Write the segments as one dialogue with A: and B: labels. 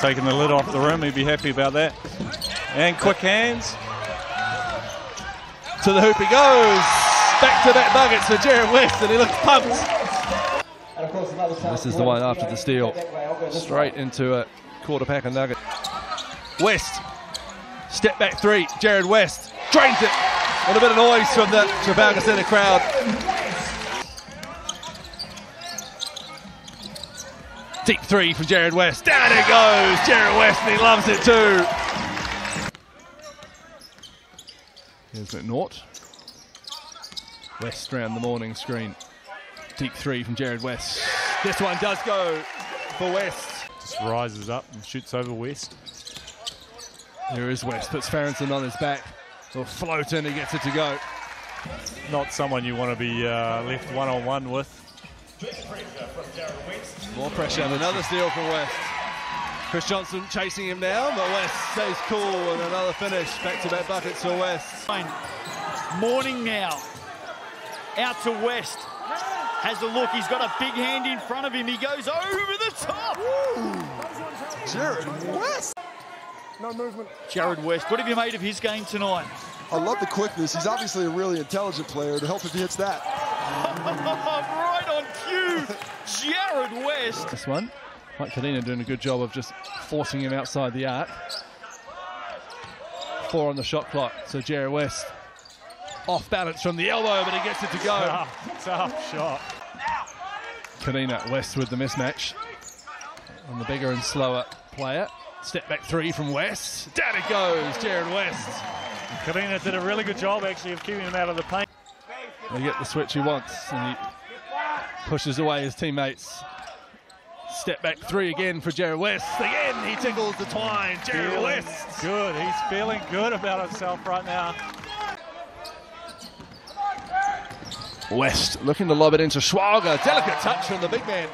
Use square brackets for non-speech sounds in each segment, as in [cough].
A: taking the lid off the rim. He'd be happy about that. And quick hands.
B: To the hoop he goes. Back to that nuggets for Jarrod West, and he looks pumped. This is the one after the steal. Straight into a quarter pack of nugget. West. Step back three. Jarrod West drains it. And a bit of noise from the Trafalgar Centre crowd. Deep three from Jarrod West. Down it goes. Jarrod West, and he loves it too. Here's McNaught. West round the morning screen. Deep three from Jarrod West. This one does go for West.
A: Just rises up and shoots over West.
B: Here is West. Puts Farrington on his back. Will float in. He gets it to go.
A: Not someone you want to be uh, left one on one with.
B: More pressure and another steal from West. Chris Johnson chasing him down, but West stays cool and another finish. Back to back buckets for West.
C: Morning now. Out to West. Has a look. He's got a big hand in front of him. He goes over the top.
D: Jarrod West. No movement.
C: Jarrod West, what have you made of his game tonight?
D: I love the quickness. He's obviously a really intelligent player. To help if he hits that. [laughs]
C: right on cue. Jarrod West.
B: This one. Mike Kadina doing a good job of just forcing him outside the arc. Four on the shot clock. So Jarrod West off balance from the elbow, but he gets it to go. [laughs]
A: Tough, tough shot.
B: Kadina West with the mismatch on the bigger and slower player. Step back three from West. Down it goes, Jarrod West.
A: Karina did a really good job actually of keeping him out of the paint.
B: They get the switch he wants, and he pushes away his teammates. Step back three again for Jarrod West. Again, he tickles the twine. Jared
A: Feeling
B: West.
A: Good. He's feeling good about himself right now.
B: West looking to lob it into Schwalger. Delicate touch from the big man.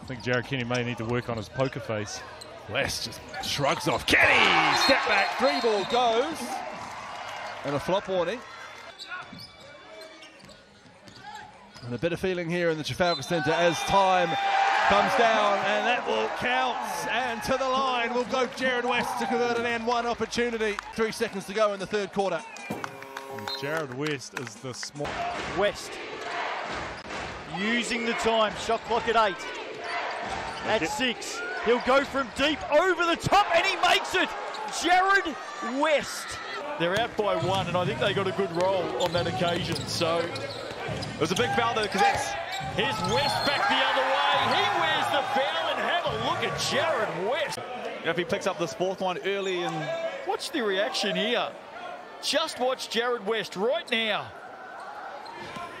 A: I think Jared Kenny may need to work on his poker face.
B: West just shrugs off. Kenny! Step back, three ball goes. And a flop warning. And a bit of feeling here in the Trafalgar Centre as time comes down, and that will count. And to the line will go Jarrod West to convert an N one opportunity. Three seconds to go in the third quarter.
A: And Jarrod West is the small.
C: West using the time. Shot clock at eight. At six. He'll go from deep over the top and he makes it. Jarrod West. They're out by one, and I think they got a good roll on that occasion. So
E: It was a big foul though, because that's
C: here's West back the other way. He wears the foul, and have a look at Jarrod West.
E: you know, if he picks up this fourth one early and
C: Watch the reaction here. Just watch Jarrod West right now. [laughs]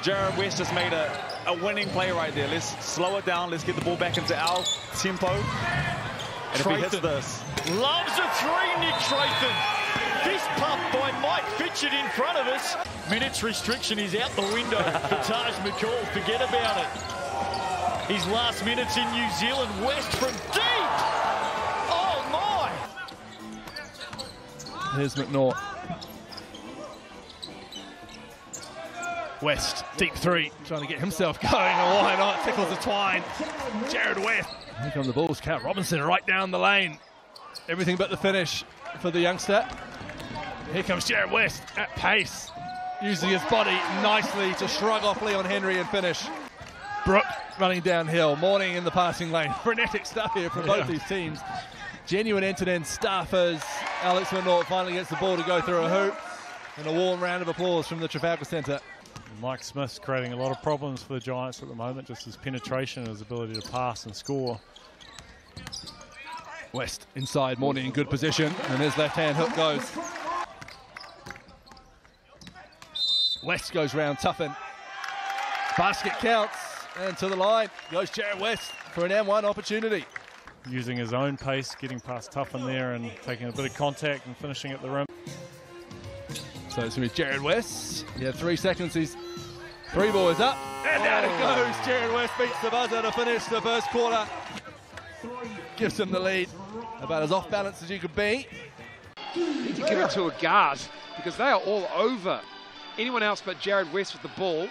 E: Jarrod West just made a, a winning play right there. Let's slow it down. Let's get the ball back into our tempo. And if he hits this,
C: Loves a three, Nick Trayton. This pump by Mike Fitchett in front of us. Minutes restriction is out the window for [laughs] Taj McCall. Forget about it. His last minutes in New Zealand. West from deep. Oh, my.
B: Here's McNaught. West, deep three, trying to get himself [laughs] going. Oh, why not? Tickles the twine. Jarrod West. Here come the Bulls. Cat Robinson right down the lane. Everything but the finish for the youngster. Here comes Jarrod West at pace, using his body nicely to shrug off Leon Henry and finish. Brooke running downhill. Morning in the passing lane. [laughs] Frenetic stuff here from both
A: Yeah.
B: these teams. Genuine end-to-end stuff as Alex McNaught finally gets the ball to go through a hoop. And a warm round of applause from the Trafalgar Centre.
A: Mike Smith's creating a lot of problems for the Giants at the moment, just his penetration and his ability to pass and score.
B: West inside, Morning in good position, and his left hand hook goes. West goes round Tuffin. Basket counts, and to the line goes Jarrod West for an M1 opportunity.
A: Using his own pace, getting past Tuffin there and taking a bit of contact and finishing at the rim.
B: So it's going to be Jarrod West. Yeah, three seconds. He's three ball is up, and down it oh. goes. Jarrod West beats the buzzer to finish the first quarter. Gives him the lead. About as off balance as you could be.
F: need to give it to a guard because they are all over anyone else but Jarrod West with the ball.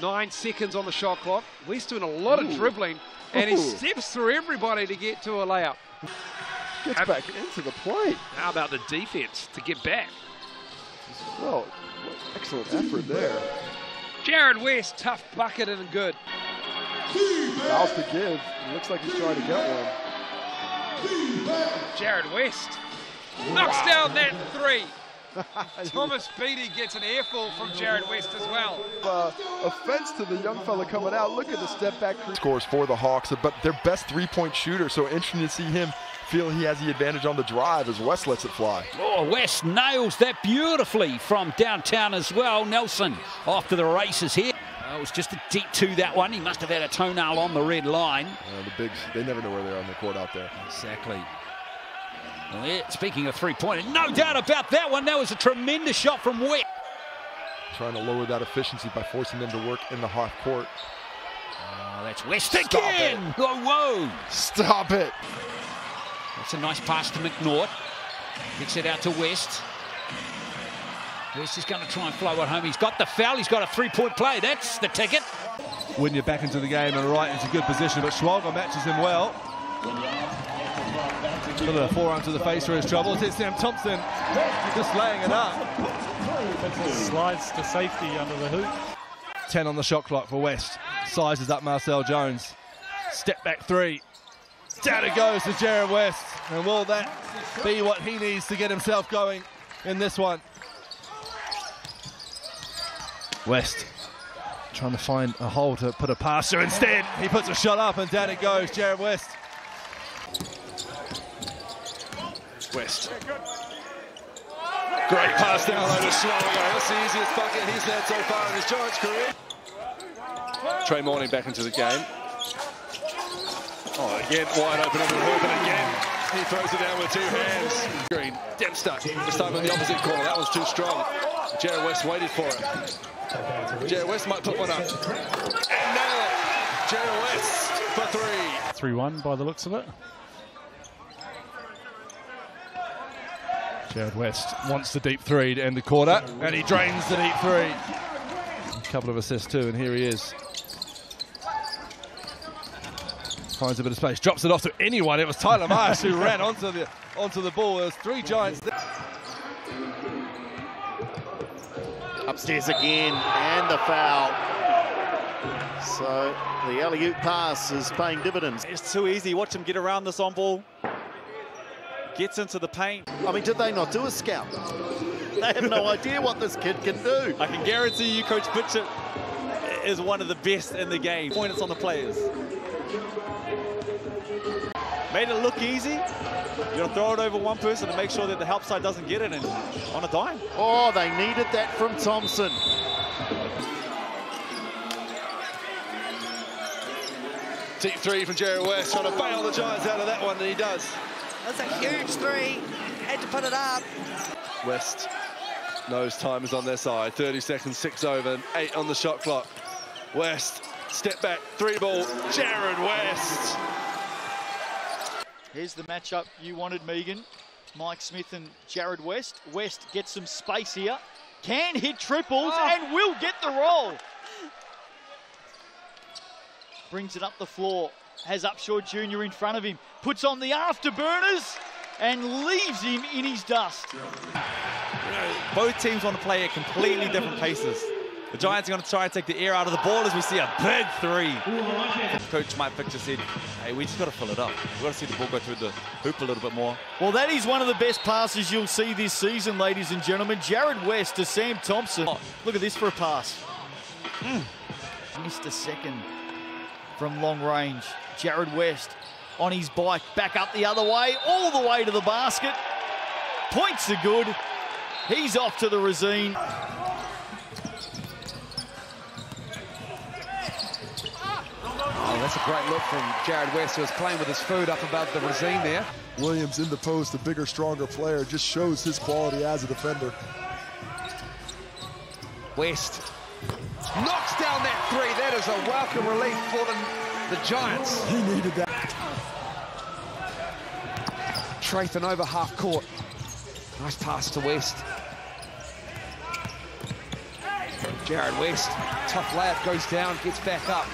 F: Nine seconds on the shot clock. West doing a lot of dribbling, and he steps through everybody to get to a layup.
D: Gets back into the plate.
F: How about the defense to get back?
D: Well, excellent effort there.
F: Jarrod West, tough bucket and good.
D: Fouls to give. It looks like he's trying to get one.
F: Jarrod West knocks down that three. [laughs] Thomas Beatty gets an airful from Jarrod West as well.
D: uh, offense to the young fella coming out. Look at the step back scores for the Hawks, but their best three-point shooter. So interesting to see him feel he has the advantage on the drive as West lets it fly.
G: Oh, West nails that beautifully from downtown as well. Nelson off to the races here. Oh, it was just a deep two that one. He must have had a toenail on the red line.
D: Uh, the bigs, they never know where they are on the court out there.
G: Exactly. Well, yeah, speaking of three-pointer, no doubt about that one. That was a tremendous shot from West.
D: Trying to lower that efficiency by forcing them to work in the half court.
G: Oh, that's West
D: Stop
G: again. Whoa, whoa.
D: Stop it.
G: That's a nice pass to McNaught. Kicks it out to West. West is going to try and flow it home. He's got the foul. He's got a three-point play. That's the ticket.
B: When you're back into the game and right into good position, but Schwalger matches him well. Got a forearm to the face for his troubles. It's Sam Thompson just laying it up.
A: Slides to safety under the hoop.
B: 10 on the shot clock for West. Sizes up Marcel Jones. Step back three. Down it goes to Jarrod West. And will that be what he needs to get himself going in this one? West trying to find a hole to put a pass through. Instead, he puts a shot up and down it goes. Jarrod West. West. Great pass down low to Schwalger. That's the easiest bucket he's had so far in his Giants career. Trey Morning back into the game. Oh, again, wide open over the hoop, and again, he throws it down with two hands. Green, Dempster, this time in the opposite corner. That was too strong. Jarrod West waited for it. Jarrod West might put one up. And nail it. Jarrod West for three.
A: 3-1 by the looks of it.
B: Jarrod West wants the deep three to end the quarter, and he drains the deep three. A couple of assists too, and here he is. Finds a bit of space, drops it off to anyone. It was Tyler Marsh who ran onto the onto the ball. There's three Giants. there.
H: Upstairs again, and the foul. So the alley-oop pass is paying dividends.
E: It's too easy. Watch him get around this on ball. Gets into the paint.
H: I mean, did they not do a scout? [laughs] They have no idea what this kid can do.
E: I can guarantee you Coach Butcher is one of the best in the game. Pointers on the players. Made it look easy. You're gonna throw it over one person to make sure that the help side doesn't get it and on a dime.
H: Oh, they needed that from Thompson.
B: Deep three from Jarrod West, trying to bail the Giants out of that one, and he does.
I: That's a huge three. Had to put it up.
B: West knows time is on their side. 30 seconds, six over, and eight on the shot clock. West, step back, three ball, Jarrod West.
C: Here's the matchup you wanted, Megan. Mike Smith and Jarrod West. West gets some space here. Can hit triples oh. and will get the roll. Brings it up the floor. Has Upshaw Jr. in front of him. Puts on the afterburners and leaves him in his dust.
E: Both teams want to play at completely different paces. The Giants are going to try and take the air out of the ball as we see a big three. Coach Mike Victor said, hey, we just got to fill it up. We've got to see the ball go through the hoop a little bit more.
C: Well, that is one of the best passes you'll see this season, ladies and gentlemen. Jarrod West to Sam Thompson. Oh, look at this for a pass. Mm. Missed a second from long range. Jarrod West on his bike, back up the other way, all the way to the basket. Points are good. He's off to the Razine.
F: Oh, that's a great look from Jarrod West, who was playing with his food up above the Razine there.
D: Williams in the post, a bigger, stronger player, just shows his quality as a defender.
F: West knocks down that three. That is a welcome relief for the, the Giants.
D: He needed that.
F: Trathan over half court. Nice pass to West.
J: Jarrod West, tough lad, goes down, gets back up.